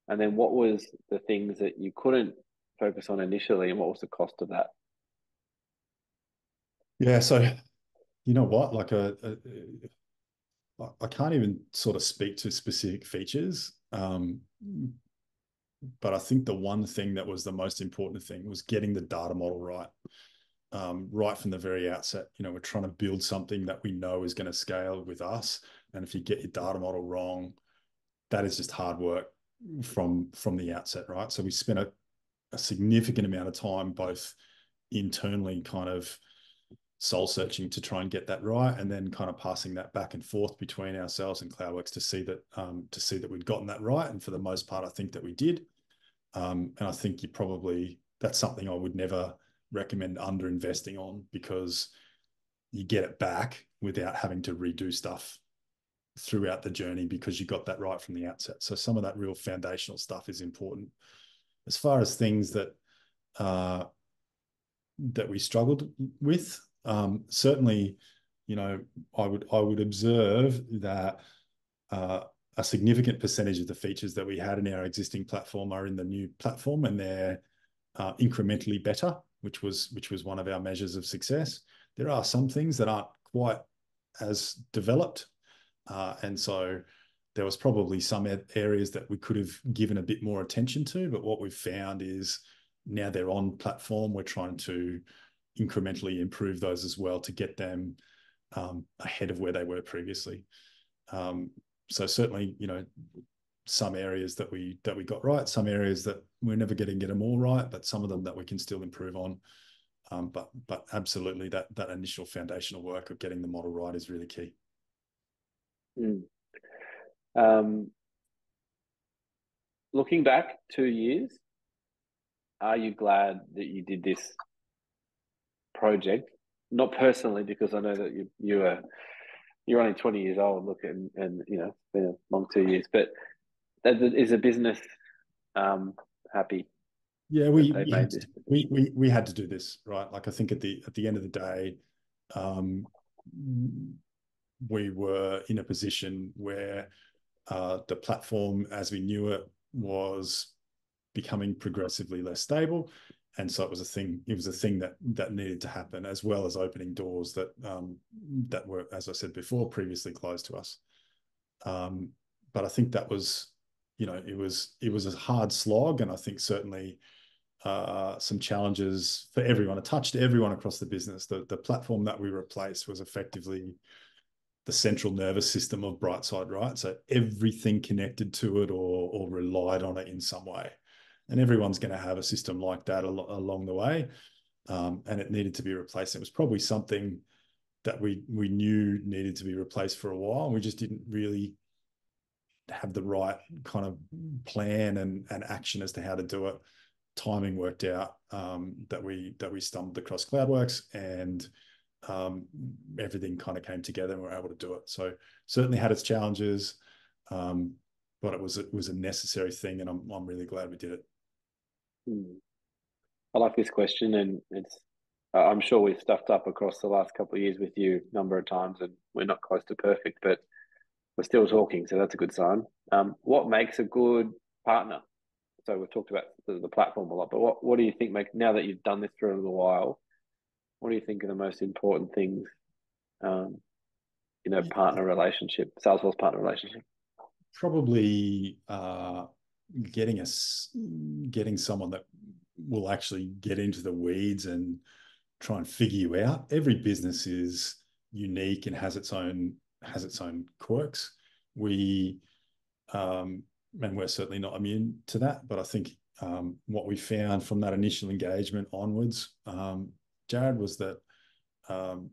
And then what was the things that you couldn't focus on initially, and what was the cost of that? Yeah, so you know what? Like a, a I can't even sort of speak to specific features. Um, but I think the one thing that was the most important thing was getting the data model right. Um, right from the very outset, you know, we're trying to build something that we know is going to scale with us. And if you get your data model wrong, that is just hard work from from the outset, right? So we spent a, a significant amount of time both internally kind of soul searching to try and get that right and then kind of passing that back and forth between ourselves and Cloudwerx to see that um, to see that we'd gotten that right and for the most part i think that we did um, and i think you probably that's something i would never recommend under investing on because you get it back without having to redo stuff throughout the journey because you got that right from the outset. So some of that real foundational stuff is important. As far as things that uh, that we struggled with um, certainly, you know, I would I would observe that uh, a significant percentage of the features that we had in our existing platform are in the new platform, and they're uh, incrementally better, which was which was one of our measures of success. There are some things that aren't quite as developed, uh, and so there was probably some areas that we could have given a bit more attention to. But what we've found is now they're on platform, we're trying to incrementally improve those as well to get them um, ahead of where they were previously. Um, so certainly, you know, some areas that we that we got right, some areas that we're never getting get them all right, but some of them that we can still improve on. Um, but but absolutely, that that initial foundational work of getting the model right is really key. Mm. Um, looking back two years, are you glad that you did this project, not personally, because I know that you you are you're only 20 years old. Look, and and you know, it's been a long two years, but is a business um, happy Yeah, we we had, to, we, we we had to do this, right? Like I think at the at the end of the day, um, we were in a position where uh, the platform as we knew it was becoming progressively less stable and so it was a thing it was a thing that that needed to happen as well as opening doors that um, that were as i said before previously closed to us um, but i think that was you know it was it was a hard slog and i think certainly uh, some challenges for everyone it touched everyone across the business the the platform that we replaced was effectively the central nervous system of brightside right so everything connected to it or or relied on it in some way and everyone's going to have a system like that al- along the way. Um, and it needed to be replaced. It was probably something that we we knew needed to be replaced for a while, and we just didn't really have the right kind of plan and, and action as to how to do it. Timing worked out um, that we that we stumbled across Cloudwerx and um, everything kind of came together and we were able to do it. So certainly had its challenges, um, but it was it was a necessary thing, and I'm I'm really glad we did it. Hmm. I like this question, and it's. I'm sure we've stuffed up across the last couple of years with you a number of times, and we're not close to perfect, but we're still talking, so that's a good sign. Um, what makes a good partner? So we've talked about the, the, platform a lot, but what what do you think make now that you've done this for a little while? What do you think are the most important things um, in a partner relationship, Salesforce partner relationship? Probably uh, getting us getting someone that will actually get into the weeds and try and figure you out. Every business is unique and has its own has its own quirks. We um, and we're certainly not immune to that, but I think um, what we found from that initial engagement onwards, um, Jared, was that um,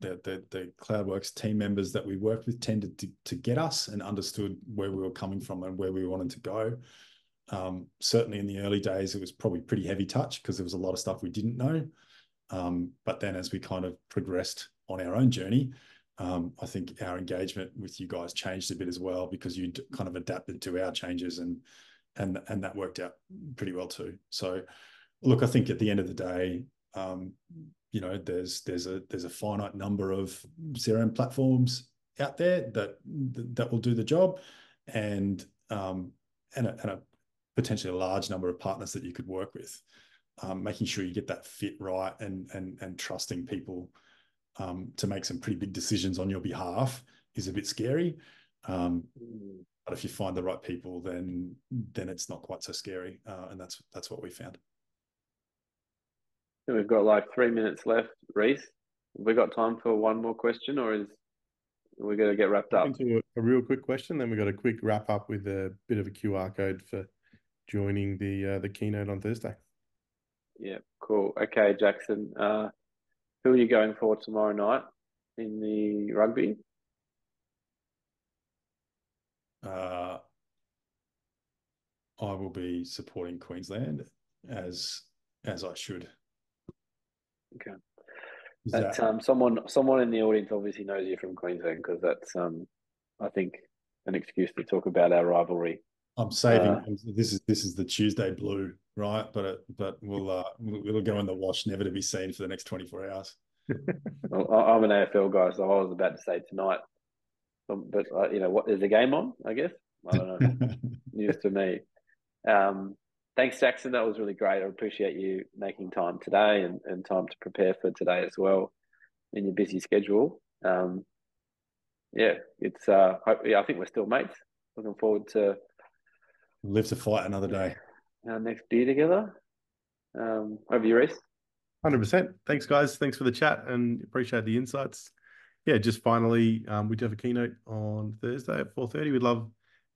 the, the, the Cloudwerx team members that we worked with tended to, to get us and understood where we were coming from and where we wanted to go. Um, certainly in the early days, it was probably pretty heavy touch because there was a lot of stuff we didn't know. Um, but then as we kind of progressed on our own journey, I think our engagement with you guys changed a bit as well because you kind of adapted to our changes and and and that worked out pretty well too. So, look, I think at the end of the day, um, you know there's there's a there's a finite number of CRM platforms out there that that will do the job, and um, and a, and a potentially a large number of partners that you could work with. Um, making sure you get that fit right and and and trusting people um, to make some pretty big decisions on your behalf is a bit scary. Um, but if you find the right people, then then it's not quite so scary, uh, and that's that's what we found. We've got like three minutes left. Reese, have we got time for one more question, or is we're going to get wrapped up? Into a, a real quick question, then we've got a quick wrap up with a bit of a QR code for joining the uh, the keynote on Thursday. Yeah, cool. Okay, Jackson. Uh, who are you going for tomorrow night in the rugby? Uh, I will be supporting Queensland as as I should. Okay. That, um, someone someone in the audience obviously knows you from Queensland because that's um, I think an excuse to talk about our rivalry. I'm saving. Uh, this is this is the Tuesday blue, right? But it, but we'll uh, we'll go in the wash, never to be seen for the next 24 hours. [LAUGHS] I'm an AFL guy, so I was about to say tonight, um, but uh, you know what? Is the game on? I guess I don't know. [LAUGHS] News to me. Um, thanks, Jackson. That was really great. I appreciate you making time today and, and time to prepare for today as well in your busy schedule. Um, yeah, it's uh, yeah, I think we're still mates. Looking forward to live to fight another day. Our next beer together. Um, over you, Reese. Hundred percent. Thanks, guys. Thanks for the chat and appreciate the insights. Yeah, just finally, um, we do have a keynote on Thursday at four thirty. We'd love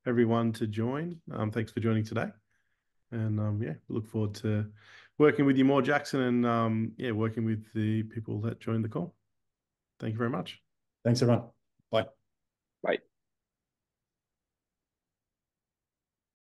everyone to join. Um, thanks for joining today. And um, yeah, we look forward to working with you more, Jackson, and um, yeah, working with the people that joined the call. Thank you very much. Thanks, everyone. Bye. Bye.